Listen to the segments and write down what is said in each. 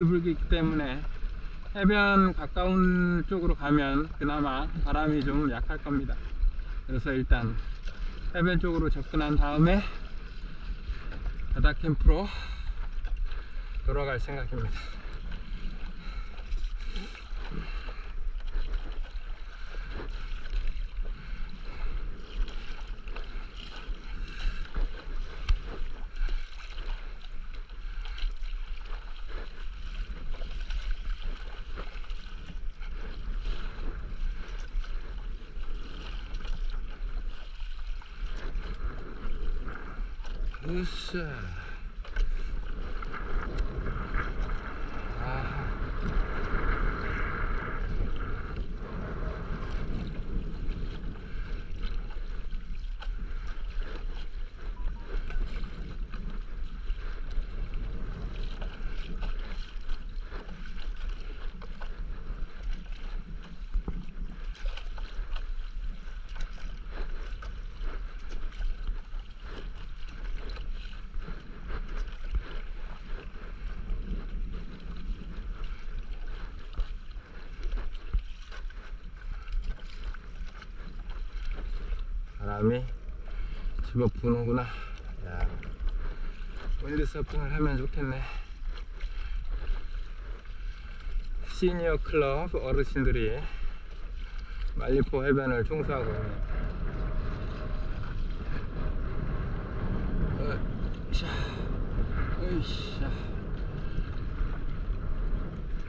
불기 있기 때문에 해변 가까운 쪽으로 가면 그나마 바람이 좀 약할 겁니다. 그래서 일단 해변 쪽으로 접근한 다음에 바다 캠프로 돌아갈 생각입니다. 으쌰. 아. 바람이 집어 부는구나. 야, 윈드 서핑을 하면 좋겠네. 시니어 클럽 어르신들이 말리포 해변을 청소하고. 으쌰, 으쌰.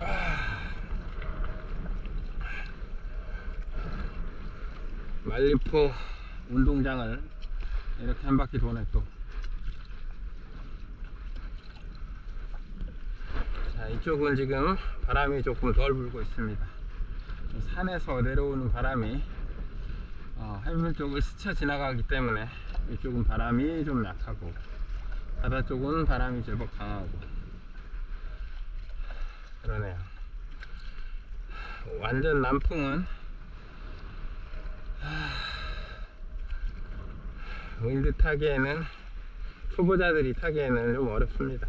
아. 말리포 운동장을 이렇게 한 바퀴 도네 또. 자, 이쪽은 지금 바람이 조금 덜 불고 있습니다. 산에서 내려오는 바람이 어, 해변 쪽을 스쳐 지나가기 때문에 이쪽은 바람이 좀 약하고 바다 쪽은 바람이 제법 강하고 그러네요. 완전 남풍은 윈드 타기에는 초보자들이 타기에는 좀 어렵습니다.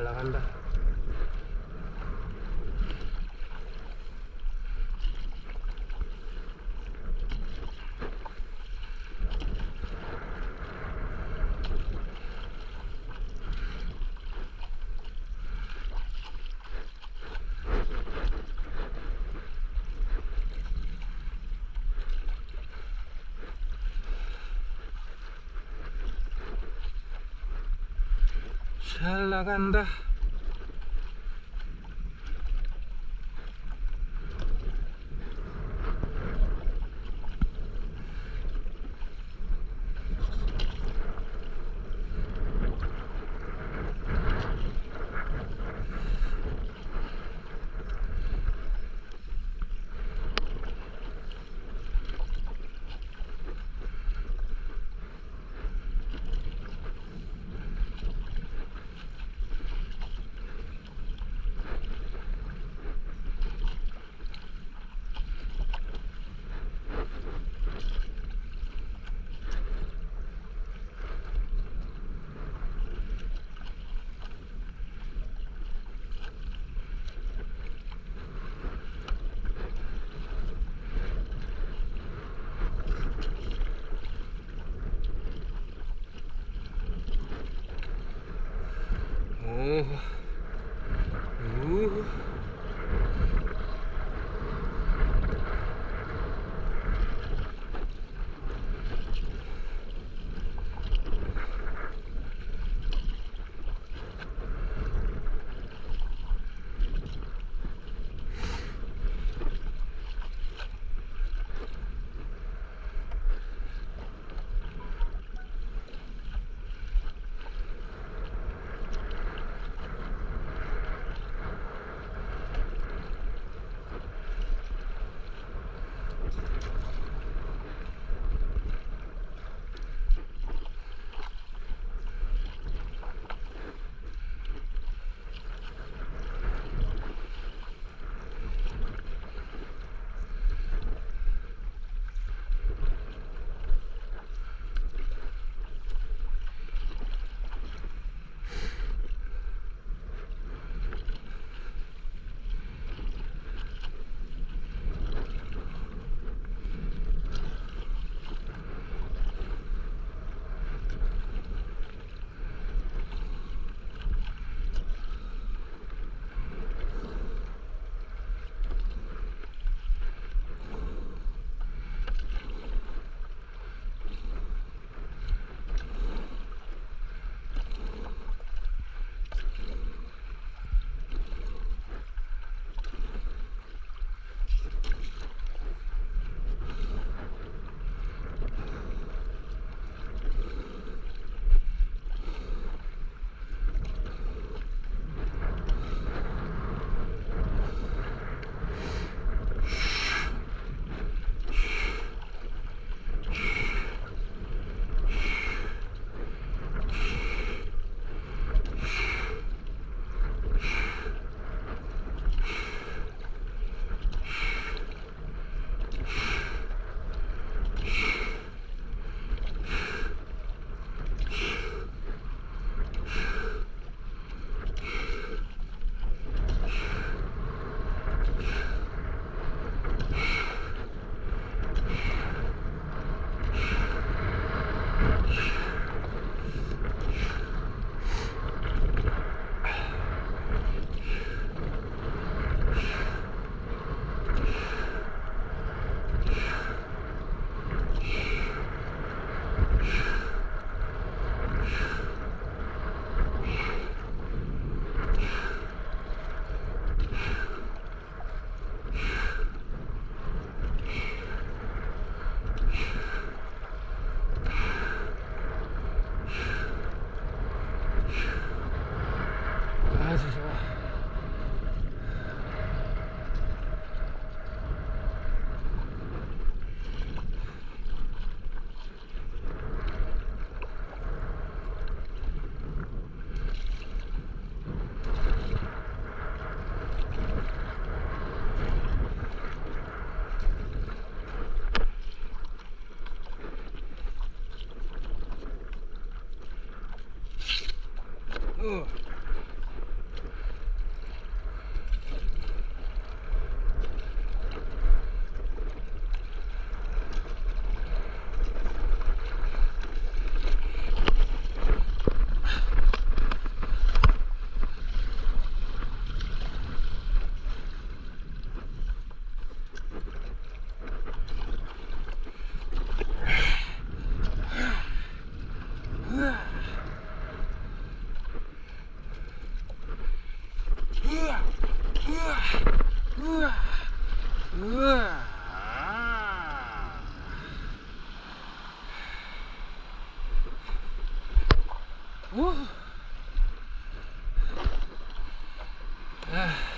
la banda. 잘 나간다. Ugh.